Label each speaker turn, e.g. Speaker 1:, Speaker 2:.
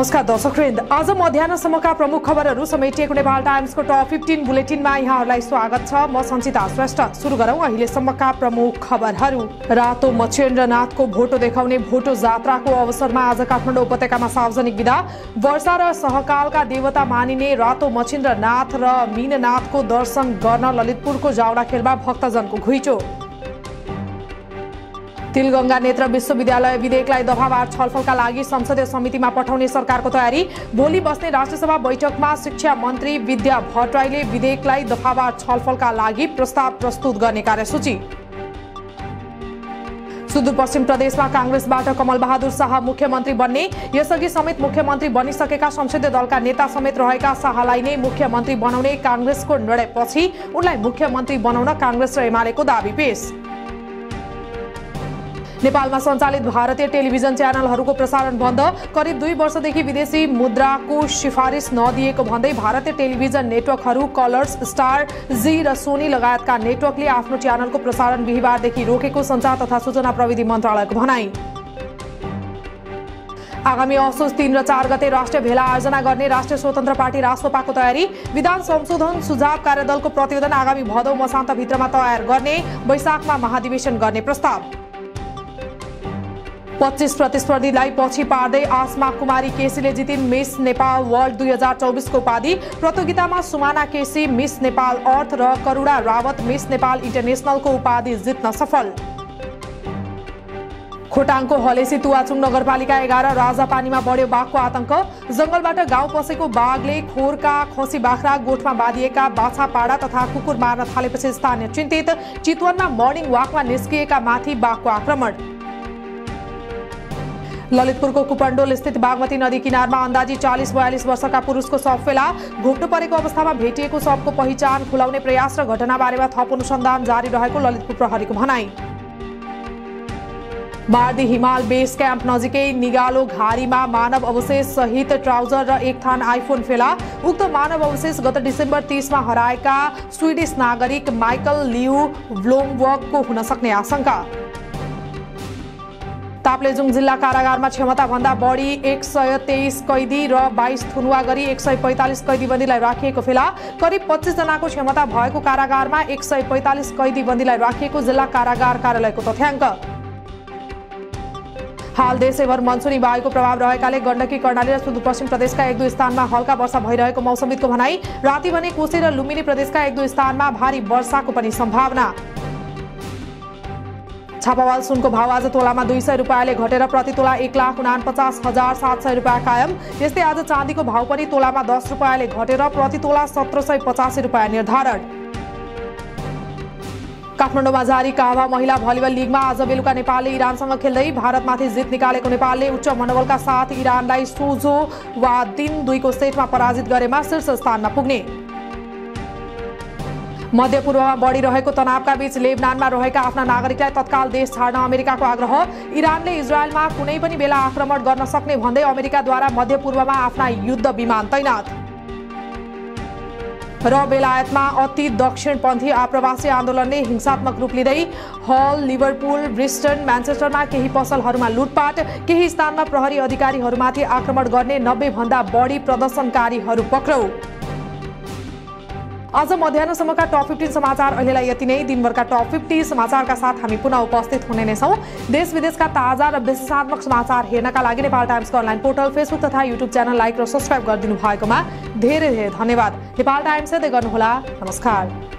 Speaker 1: नमस्कार दर्शकवृन्द आज मध्याहसम्मका प्रमुख खबरहरू समेटिएको नेपाल टाइम्सको टप फिफ्टिन बुलेटिनमा यहाँहरूलाई स्वागत छ। म सञ्चिता श्रेष्ठ। सुरु गरौँ अहिलेसम्मका प्रमुख खबरहरू। रातो मच्छेन्द्रनाथको भोटो देखाउने भोटो जात्राको अवसरमा आज काठमाडौँ उपत्यकामा सार्वजनिक विदा। वर्षा र सहकालका देवता मानिने रातो मच्छेन्द्रनाथ र मीननाथको दर्शन गर्न ललितपुरको जावडा खेलमा भक्तजनको घुइँचो। तिलगङ्गा नेत्र विश्वविद्यालय विधेयकलाई दफावार छलफलका लागि संसदीय समितिमा पठाउने सरकारको तयारी। भोलि बस्ने राष्ट्रसभा बैठकमा शिक्षा मन्त्री विद्या भट्टराईले विधेयकलाई दफावार छलफलका लागि प्रस्ताव प्रस्तुत गर्ने कार्यसूची। सुदूरपश्चिम प्रदेशमा काङ्ग्रेसबाट कमल बहादुर शाह मुख्यमन्त्री बन्ने। यसअघि समेत मुख्यमन्त्री बनिसकेका संसदीय दलका नेता समेत रहेका शाहलाई नै मुख्यमन्त्री बनाउने काङ्ग्रेसको निर्णयपछि उनलाई मुख्यमन्त्री बनाउन काङ्ग्रेस र एमालेको दावी पेश। नेपालमा सञ्चालित भारतीय टेलिभिजन च्यानलहरूको प्रसारण बन्द। करिब दुई वर्षदेखि विदेशी मुद्राको सिफारिस नदिएको भन्दै भारतीय टेलिभिजन नेटवर्कहरू कलर्स स्टार जी र सोनी लगायतका नेटवर्कले आफ्नो च्यानलको प्रसारण बिहिबारदेखि रोकेको सञ्चार तथा सूचना प्रविधि मन्त्रालयको भनाई। आगामी असोज तीन र चार गते राष्ट्रिय भेला आयोजना गर्ने राष्ट्रिय स्वतन्त्र पार्टी राष्ट्रपाको तयारी। विधान संशोधन सुझाव कार्यदलको प्रतिवेदन आगामी भदौ मसान्तभित्रमा तयार गर्ने। वैशाखमा महाधिवेशन गर्ने प्रस्ताव। पच्चिस प्रतिस्पर्धीलाई पछि पार्दै आसमा कुमारी केसीले जितिन् मिस नेपाल वर्ल्ड दुई हजार चौबिसको उपाधि। प्रतियोगितामा सुमाना केसी मिस नेपाल अर्थ र करुणा रावत मिस नेपाल इन्टरनेसनलको उपाधि जित्न सफल। खोटाङको हलेसी तुवाचुङ नगरपालिका एघार राजापानीमा बढ्यो बाघको आतंक। जंगलबाट गाउँ पसेको बाघले खोरका खसी बाख्रा गोठमा बाँधिएका बाछा पाडा तथा कुकुर मार्न थालेपछि स्थानीय चिन्तित। चितवनमा मर्निङ वाकमा निस्किएका माथि बाघको आक्रमण। ललितपुरको कुपण्डोल स्थित बागमती नदी किनारमा अन्दाजी चालिस बयालिस वर्षका पुरुषको शव फेला। घुप्नु परेको अवस्थामा भेटिएको शवको पहिचान खुलाउने प्रयास र घटनाबारेमा थप अनुसन्धान जारी रहेको ललितपुर प्रहरीको भनाई। बार्दी हिमाल बेस क्याम्प नजिकै निगालो घारीमा मानव अवशेष सहित ट्राउजर र एक थान आइफोन फेला। उक्त मानव अवशेष गत डिसेम्बर तिसमा हराएका स्विडिस नागरिक माइकल लिउ ब्लोमवर्गको हुन सक्ने आशंका। ताप्लेजुङ जिल्ला कारागारमा क्षमताभन्दा बढी एक सय तेइस कैदी र बाइस थुनुवा गरी एक सय पैँतालिस कैदीबन्दीलाई राखिएको फेला। करिब पच्चिसजनाको क्षमता भएको कारागारमा एक सय पैँतालिस कैदीबन्दीलाई राखिएको जिल्ला कारागार कार्यालयको तथ्याङ्क। हाल देशैभर मनसुनी वायुको प्रभाव रहेकाले गण्डकी कर्णाली र सुदूरपश्चिम प्रदेशका एक दुई स्थानमा हल्का वर्षा भइरहेको मौसमविदको भनाई। राति भने कोशी र लुम्बिनी प्रदेशका एक दुई स्थानमा भारी वर्षाको पनि सम्भावना। छापावाल सुनको भाव आज तोलामा दुई सय रुपियाँले घटेर प्रति तोला एक लाख उना पचास हजार सात सय रुपियाँ कायम। यस्तै आज चाँदीको भाव पनि तोलामा दस रुपियाँले घटेर प्रति तोला सत्र सय पचासी रुपियाँ निर्धारण। काठमाडौँमा जारी काभा महिला भलिबल लिगमा आज बेलुका नेपालले इरानसँग खेल्दै भारतमाथि जित निकालेको नेपालले उच्च मनोबलका साथ इरानलाई सोझो वा दिन दुईको सेटमा पराजित गरेमा शीर्ष स्थानमा पुग्ने। मध्यपूर्वमा बढिरहेको तनावका बीच लेबनानमा रहेका आफ्ना नागरिकलाई तत्काल देश छाड्न अमेरिकाको आग्रह। इरानले इजरायलमा कुनै पनि बेला आक्रमण गर्न सक्ने भन्दै अमेरिकाद्वारा मध्यपूर्वमा आफ्ना युद्ध विमान तैनात। र बेलायतमा अति दक्षिणपन्थी आप्रवासी आन्दोलनले हिंसात्मक रूप लिँदै हल लिभरपुल ब्रिस्टन म्यान्चेस्टरमा केही पसलहरूमा लुटपाट केही स्थानमा प्रहरी अधिकारीहरूमाथि आक्रमण गर्ने नब्बे भन्दा बढी प्रदर्शनकारीहरू पक्राउ। आज मध्याहसम्मका टप फिफ्टिन समाचार अहिलेलाई यति नै। दिनभरका टप फिफ्टी समाचारका साथ हामी पुनः उपस्थित हुने नै छौँ। देश विदेशका ताजा र विशेषात्मक समाचार हेर्नका लागि नेपाल टाइम्सको अनलाइन पोर्टल फेसबुक तथा युट्युब च्यानल लाइक र सब्सक्राइब गरिदिनु भएकोमा धेरै धेरै धन्यवाद। नेपाल टाइम्स हेर्दै गर्नुहोला नमस्कार।